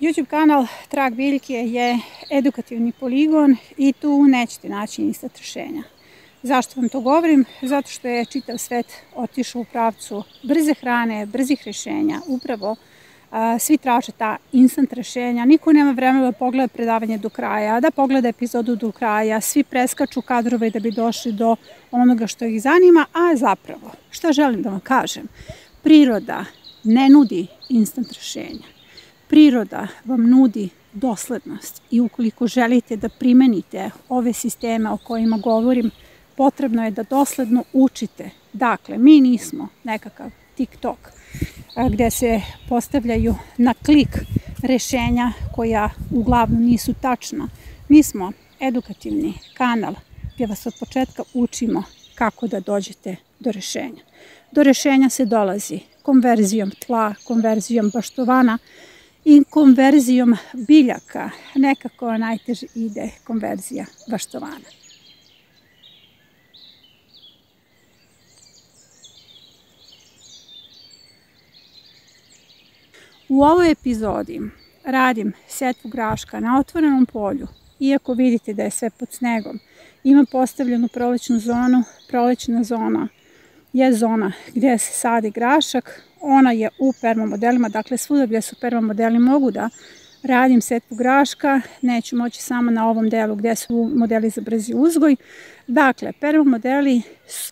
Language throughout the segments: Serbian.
YouTube kanal Trag biljke je edukativni poligon i tu nećete naći instant rešenja. Zašto vam to govorim? Zato što je čitav svet otišao u pravcu brze hrane, brzih rešenja. Upravo a, svi traže ta instant rešenja. Niko nema vremena da pogleda predavanje do kraja, da pogleda epizodu do kraja. Svi preskaču kadrove da bi došli do onoga što ih zanima, a zapravo, šta želim da vam kažem? Priroda ne nudi instant rešenja Priroda vam nudi doslednost i ukoliko želite da primenite ove sisteme o kojima govorim, potrebno je da dosledno učite. Dakle, mi nismo nekakav TikTok gde se postavljaju na klik rešenja koja uglavnom nisu tačna. Mi smo edukativni kanal gdje vas od početka učimo kako da dođete do rešenja. Do rešenja se dolazi konverzijom tla, konverzijom baštovana, i konverzijom biljaka. Nekako najteže ide konverzija baštovana. U ovoj epizodi radim setvu graška na otvorenom polju, iako vidite da je sve pod snegom. Ima postavljenu prolećnu zonu, prolećna zona je zona gdje se sadi grašak, ona je u permomodelima, dakle svuda gdje su permomodeli mogu da radim setvu graška, neću moći samo na ovom delu gdje su modeli za brzi uzgoj. Dakle, permomodeli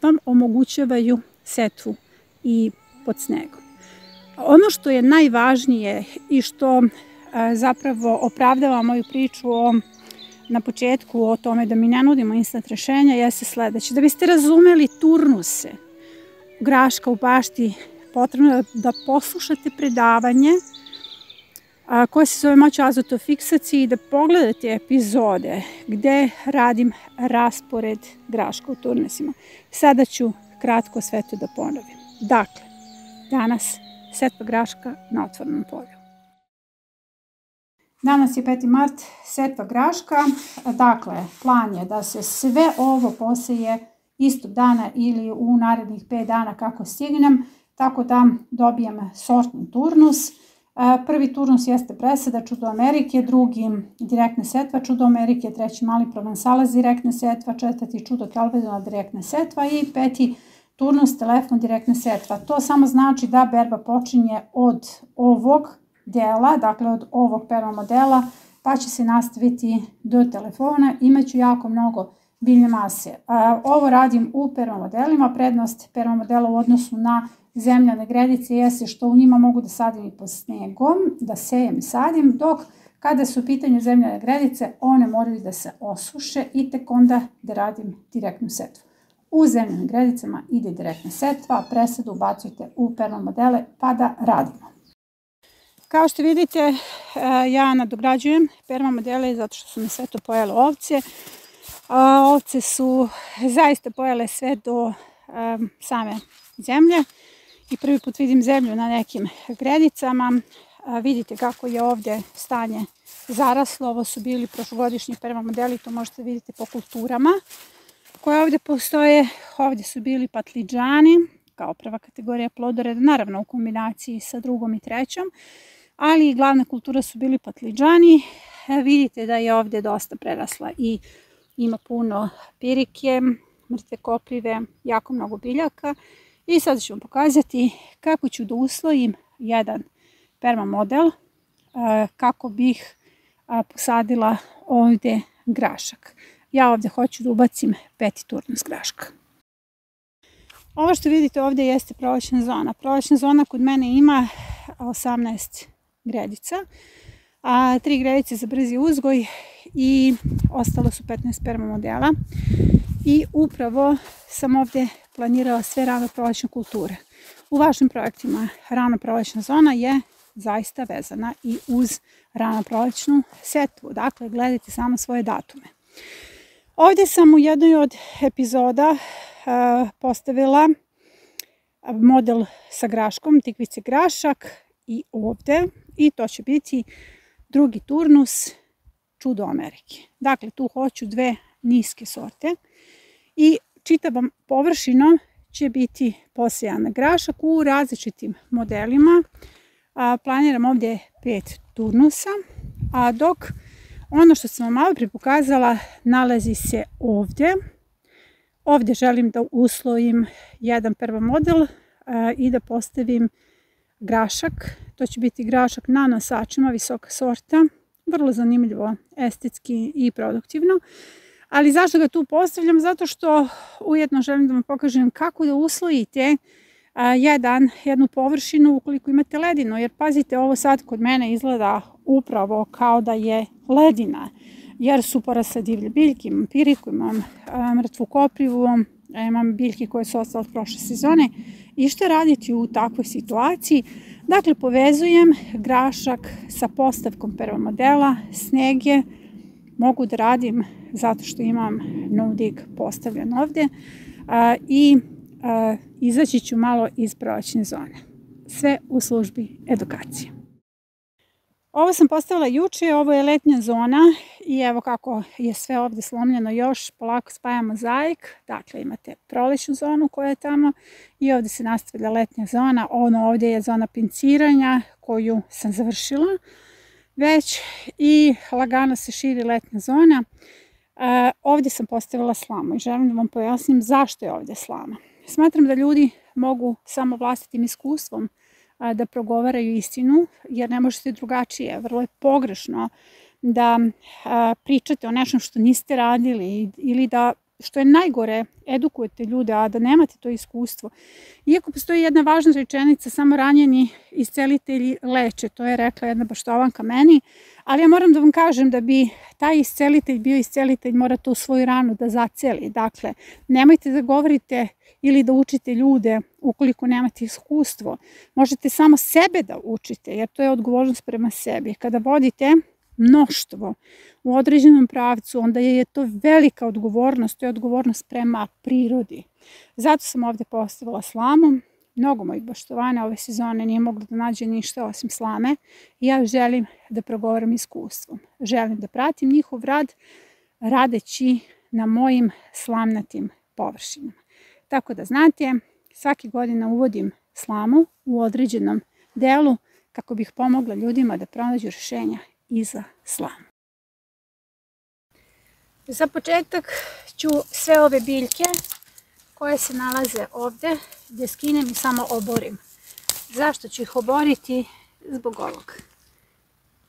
vam omogućavaju setvu i pod snegom. Ono što je najvažnije i što zapravo opravdava moju priču o na početku o tome da mi ne nudimo instant rešenja jeste sledeće. Da biste razumeli turnuse graška u bašti potrebno da poslušate predavanje a, koje se zove moć azotofiksacije i da pogledate epizode gde radim raspored graška u turnusima. Sada ću kratko sve to da ponovim. Dakle, danas setva graška na otvornom polju. Danas je 5. mart, setva graška. Dakle, plan je da se sve ovo poseje istog dana ili u narednih 5 dana kako stignem tako da dobijem sortni turnus. E, prvi turnus jeste presada Čudo Amerike, drugi direktna setva Čudo Amerike, treći mali provensalac direktna setva, četvrti Čudo Kelvedona direktna setva i peti turnus telefon direktna setva. To samo znači da berba počinje od ovog dela, dakle od ovog perma modela, pa će se nastaviti do telefona. Imaću jako mnogo biljne mase. E, ovo radim u permamodelima, prednost permamodela u odnosu na zemljane gredice jeste što u njima mogu da sadim i pod snegom, da sejem i sadim, dok kada su u pitanju zemljane gredice, one moraju da se osuše i tek onda da radim direktnu setvu. U zemljanim gredicama ide direktna setva, presadu ubacujte u permamodele pa da radimo. Kao što vidite, e, ja nadograđujem permamodele zato što su mi sve to pojele ovce. Ovce su zaista pojele sve do same zemlje i prvi put vidim zemlju na nekim gredicama. Vidite kako je ovde stanje zaraslo. Ovo su bili prošlogodišnji prva modeli, to možete vidjeti po kulturama koje ovde postoje. Ovde su bili patliđani kao prva kategorija plodoreda, naravno u kombinaciji sa drugom i trećom, ali glavna kultura su bili patliđani. Vidite da je ovde dosta prerasla i ima puno pirike, mrtve koprive, jako mnogo biljaka I sad ću vam pokazati kako ću da uslojim jedan perma model kako bih posadila ovde grašak. Ja ovde hoću da ubacim peti turnus graška. Ovo što vidite ovde jeste prolećna zona. Prolećna zona kod mene ima 18 gredica, a tri gredice za brzi uzgoj i ostalo su 15 perma modela. I upravo sam ovde planirala sve rano prolećne kulture. U vašim projektima rano prolećna zona je zaista vezana i uz rano prolećnu setvu. Dakle, gledajte samo svoje datume. Ovde sam u jednoj od epizoda uh, postavila model sa graškom, tikvice grašak i ovde i to će biti drugi turnus čudo Amerike. Dakle, tu hoću dve niske sorte i čitavom površinom će biti posejana grašak u različitim modelima. planiram ovdje pet turnusa, a dok ono što sam vam malo pripokazala nalazi se ovdje. Ovdje želim da uslovim jedan prvo model i da postavim grašak. To će biti grašak na nosačima visoka sorta. Vrlo zanimljivo, estetski i produktivno. Ali zašto ga tu postavljam? Zato što ujedno želim da vam pokažem kako da uslojite jedan, jednu površinu ukoliko imate ledinu. Jer pazite, ovo sad kod mene izgleda upravo kao da je ledina. Jer su porasle divlje biljke, imam piriku, imam mrtvu koprivu, imam biljke koje su ostale od prošle sezone. I što raditi u takvoj situaciji? Dakle, povezujem grašak sa postavkom prvog modela, snege, mogu da radim zato što imam nudik postavljen ovdje i izaći ću malo iz prolećne zone. Sve u službi edukacije. Ovo sam postavila juče, ovo je letnja zona i evo kako je sve ovdje slomljeno još, polako spajamo mozaik. Dakle, imate prolećnu zonu koja je tamo i ovdje se nastavlja letnja zona. Ono ovdje je zona pinciranja koju sam završila već i lagano se širi letnja zona. Ovdje sam postavila slamu i želim da vam pojasnim zašto je ovdje slama. Smatram da ljudi mogu samo vlastitim iskustvom da progovaraju istinu, jer ne možete drugačije. Vrlo je pogrešno da pričate o nečem što niste radili ili da što je najgore, edukujete ljude, a da nemate to iskustvo. Iako postoji jedna važna rečenica, samo ranjeni iscelitelji leče, to je rekla jedna baštovanka meni, ali ja moram da vam kažem da bi taj iscelitelj bio iscelitelj, mora to u svoju ranu da zaceli. Dakle, nemojte da govorite ili da učite ljude ukoliko nemate iskustvo. Možete samo sebe da učite, jer to je odgovornost prema sebi. Kada vodite mnoštvo u određenom pravcu, onda je to velika odgovornost, to je odgovornost prema prirodi. Zato sam ovdje postavila slamu, mnogo mojih baštovana ove sezone nije moglo da nađe ništa osim slame ja želim da progovorim iskustvom. Želim da pratim njihov rad radeći na mojim slamnatim površinama. Tako da znate, svaki godina uvodim slamu u određenom delu kako bih pomogla ljudima da pronađu rješenja iza slamu. Za početak ću sve ove biljke koje se nalaze ovdje da skinem i samo oborim. Zašto ću ih oboriti? Zbog ovog.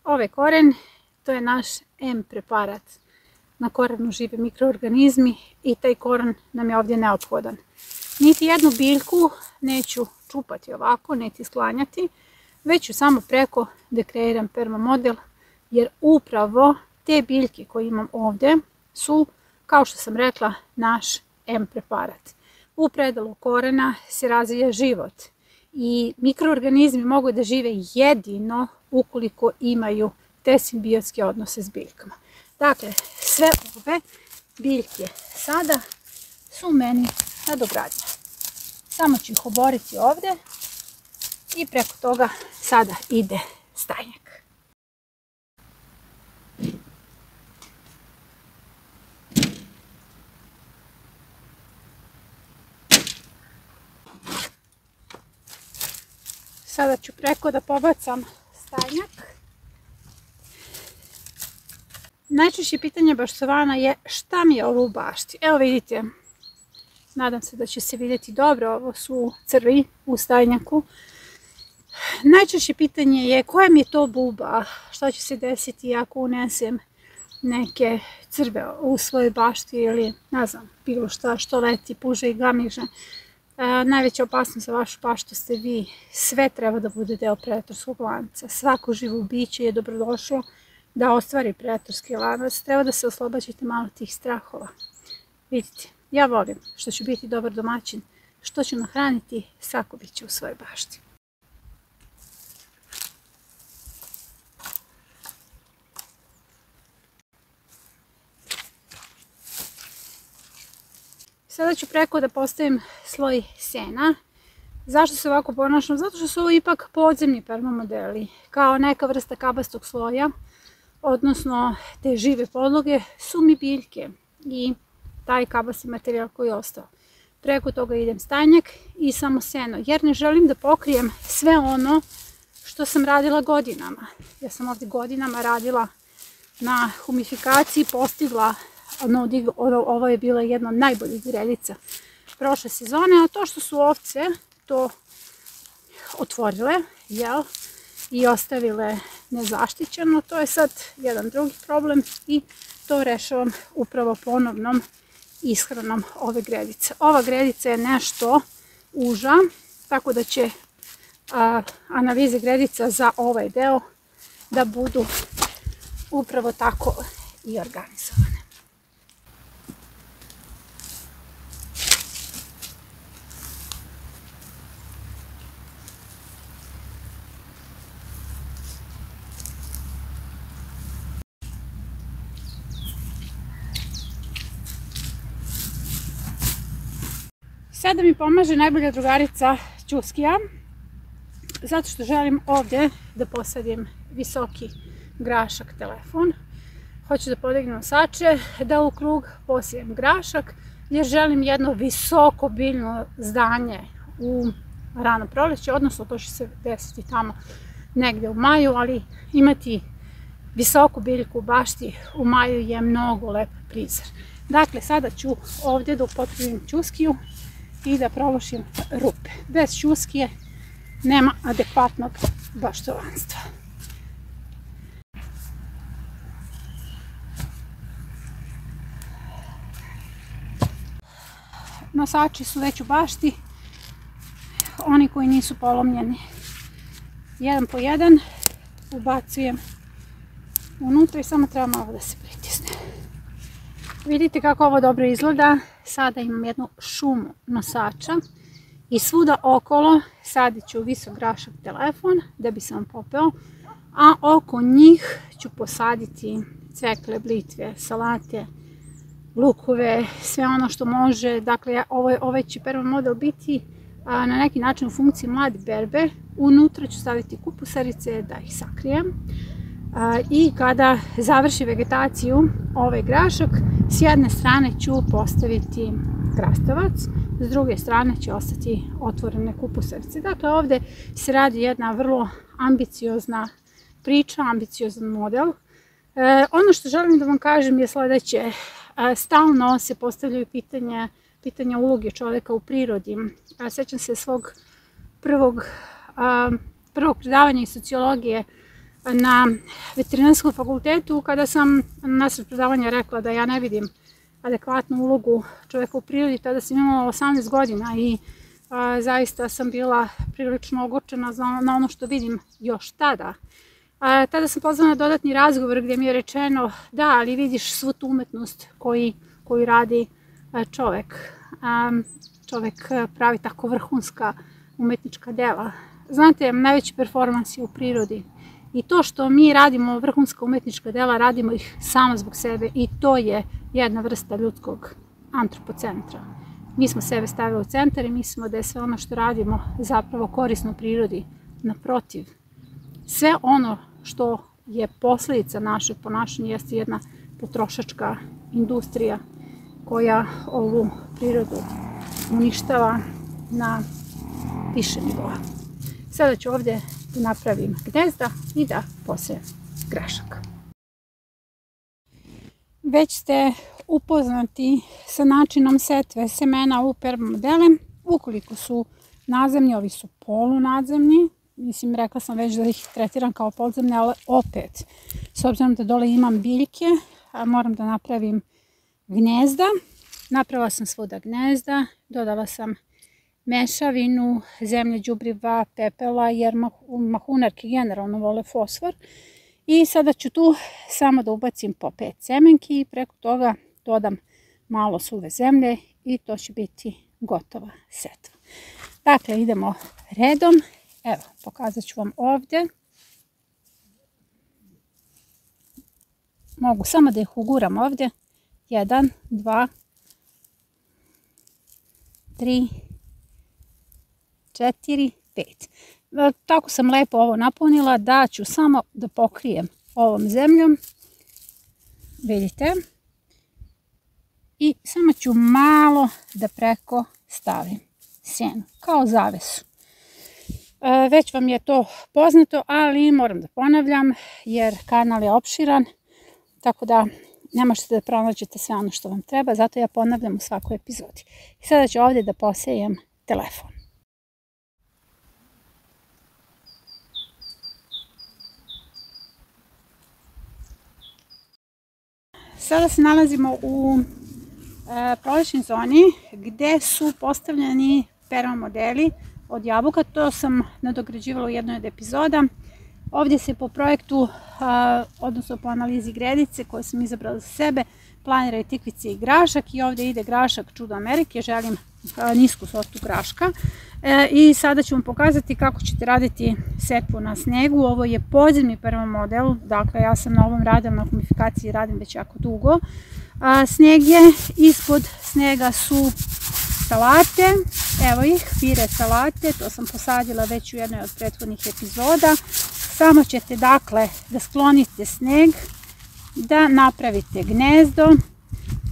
Ove koren, to je naš M preparat. Na korenu žive mikroorganizmi i taj koren nam je ovdje neophodan. Niti jednu biljku neću čupati ovako, niti sklanjati, već ću samo preko da kreiram permamodel jer upravo te biljke koje imam ovdje su, kao što sam rekla, naš M preparat. U predalu korena se razvija život i mikroorganizmi mogu da žive jedino ukoliko imaju te simbiotske odnose s biljkama. Dakle, sve ove biljke sada su meni nadogradnje. Samo ću ih oboriti ovdje i preko toga sada ide stajnjak. Sada ću preko da pobacam stajnjak. Najčešće pitanje baštovana je šta mi je ovo u bašti. Evo vidite, nadam se da će se vidjeti dobro, ovo su crvi u stajnjaku. Najčešće pitanje je koja mi je to buba, šta će se desiti ako unesem neke crve u svojoj bašti ili ne znam, bilo šta što leti, puže i gamiže. E, najveća opasnost za vašu paštu ste vi. Sve treba da bude deo predatorskog lanca. Svako živo biće je dobrodošlo da ostvari predatorski lanac. Treba da se oslobađate malo tih strahova. Vidite, ja volim što ću biti dobar domaćin, što ću nahraniti, svako biće u svojoj bašti. Sada ću preko da postavim sloj sena. Zašto se ovako ponašam? Zato što su ovo ipak podzemni permamodeli. Kao neka vrsta kabastog sloja, odnosno te žive podloge, su mi biljke i taj kabasti materijal koji je ostao. Preko toga idem stanjak i samo seno, jer ne želim da pokrijem sve ono što sam radila godinama. Ja sam ovdje godinama radila na humifikaciji, postigla, ovo je bila jedna od najboljih gredica prošle sezone, a to što su ovce to otvorile, jel, i ostavile nezaštićeno, to je sad jedan drugi problem i to rešavam upravo ponovnom ishranom ove gredice. Ova gredica je nešto uža, tako da će analize gredica za ovaj deo da budu upravo tako i organizovane. Sada mi pomaže najbolja drugarica Ćuskija, zato što želim ovdje da posadim visoki grašak telefon. Hoću da podignem sače, da u krug posijem grašak, jer želim jedno visoko biljno zdanje u rano proleće, odnosno to će se desiti tamo negdje u maju, ali imati visoku biljku u bašti u maju je mnogo lep prizor. Dakle, sada ću ovdje da upotrebim čuskiju i da provušim rupe. Bez čuskije nema adekvatnog baštovanstva. Nosači su već u bašti, oni koji nisu polomljeni. Jedan po jedan ubacujem unutra i samo treba malo da se pritisne. Vidite kako ovo dobro izgleda. Sada imam jednu šumu nosača i svuda okolo sadit ću visok grašak telefon da bi se on popeo, a oko njih ću posaditi cvekle, blitve, salate, lukove, sve ono što može. Dakle, ovaj, ovaj će prvi model biti na neki način u funkciji mlade berbe. Unutra ću staviti kupusarice da ih sakrijem. I kada završi vegetaciju ovaj grašak, s jedne strane ću postaviti krastavac, s druge strane će ostati otvorene kupusarice. Dakle, ovdje se radi jedna vrlo ambiciozna priča, ambiciozan model. E, ono što želim da vam kažem je sljedeće. E, stalno se postavljaju pitanja, pitanja uloge čovjeka u prirodi. E, sjećam se svog prvog, prvog predavanja iz sociologije na veterinarskom fakultetu kada sam nasred predavanja rekla da ja ne vidim adekvatnu ulogu čovjeka u prirodi, tada sam imala 18 godina i zaista sam bila prilično ogorčena na ono što vidim još tada. tada sam pozvala na dodatni razgovor gdje mi je rečeno da, ali vidiš svu tu umetnost koji, koju radi čovjek. čovjek pravi tako vrhunska umetnička dela. Znate, najveći performans je u prirodi. I to što mi radimo vrhunska umetnička dela, radimo ih samo zbog sebe i to je jedna vrsta ljudskog antropocentra. Mi smo sebe stavili u centar i mislimo da je sve ono što radimo zapravo korisno prirodi. Naprotiv, sve ono što je posljedica našeg ponašanja jeste jedna potrošačka industrija koja ovu prirodu uništava na više nivoa. Sada ću ovdje da napravim gnezda i da posejem grašak. Već ste upoznati sa načinom setve semena u permodele. Ukoliko su nadzemni, ovi su polunadzemni. Mislim, rekla sam već da ih tretiram kao podzemne, ali opet, s obzirom da dole imam biljke, moram da napravim gnezda. Napravila sam svuda gnezda, dodala sam mešavinu zemlje, đubriva, pepela, jer mahunarke generalno vole fosfor. I sada ću tu samo da ubacim po pet semenki i preko toga dodam malo suve zemlje i to će biti gotova setva. Dakle, idemo redom. Evo, pokazat ću vam ovdje. Mogu samo da ih uguram ovdje. Jedan, dva, tri, četiri, pet. E, tako sam lepo ovo napunila da ću samo da pokrijem ovom zemljom. Vidite. I samo ću malo da preko stavim sjenu, kao zavesu. E, već vam je to poznato, ali moram da ponavljam jer kanal je opširan, tako da ne možete da pronađete sve ono što vam treba, zato ja ponavljam u svakoj epizodi. I sada ću ovde da posejem telefon. Sada se nalazimo u e, prolećnoj zoni gde su postavljeni permamodeli od jabuka. To sam nadograđivala u jednoj od epizoda. Ovdje se po projektu, odnosno po analizi gredice koje sam izabrala za sebe, planiraju tikvice i grašak i ovdje ide grašak Čudo Amerike, želim nisku sortu graška. E, I sada ću vam pokazati kako ćete raditi setvu na snegu. Ovo je podzemni prvi model, dakle ja sam na ovom radom na humifikaciji radim već jako dugo. Sneg je, ispod snega su salate, evo ih, pire salate, to sam posadila već u jednoj od prethodnih epizoda. Samo ćete dakle da sklonite sneg, da napravite gnezdo,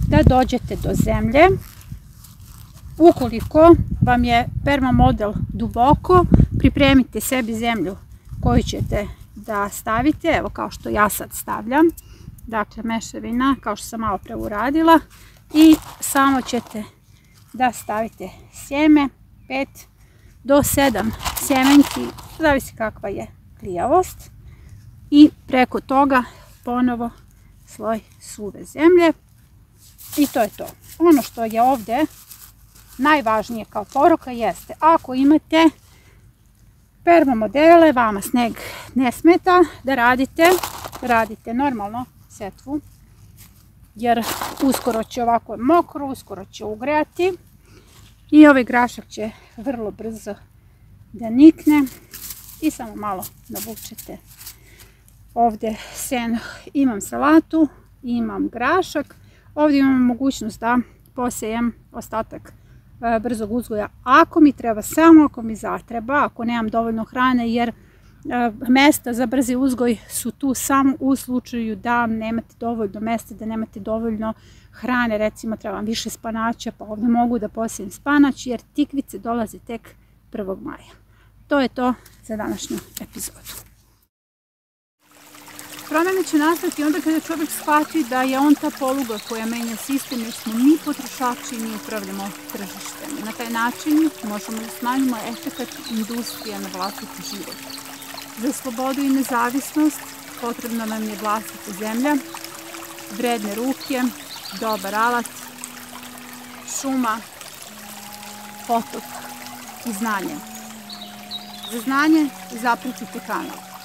da dođete do zemlje. Ukoliko vam je perma model duboko, pripremite sebi zemlju koju ćete da stavite, evo kao što ja sad stavljam, dakle mešavina kao što sam malo pre uradila. I samo ćete da stavite sjeme, 5 do 7 sjemenki, zavisi kakva je klijavost i preko toga ponovo sloj suve zemlje. I to je to. Ono što je ovde najvažnije kao poruka jeste ako imate permomodele, vama sneg ne smeta da radite, radite normalno setvu jer uskoro će ovako mokro, uskoro će ugrejati i ovaj grašak će vrlo brzo da nikne i samo malo navučete ovde sen. Imam salatu, imam grašak, ovdje imam mogućnost da posejem ostatak brzog uzgoja ako mi treba, samo ako mi zatreba, ako nemam dovoljno hrane jer mesta za brzi uzgoj su tu samo u slučaju da nemate dovoljno mesta, da nemate dovoljno hrane, recimo treba vam više spanaća, pa ovdje mogu da posijem spanać jer tikvice dolaze tek 1. maja. To je to za današnju epizodu. Promene će nastati onda kada čovjek shvati da je on ta poluga koja menja sistem jer smo mi potrošači i mi upravljamo tržištem. Na taj način možemo da smanjimo efekt industrija na vlastiti život. Za slobodu i nezavisnost potrebna nam je vlastita zemlja, vredne ruke, dobar alat, šuma, potok i znanje. Za znanje zapratite kanal.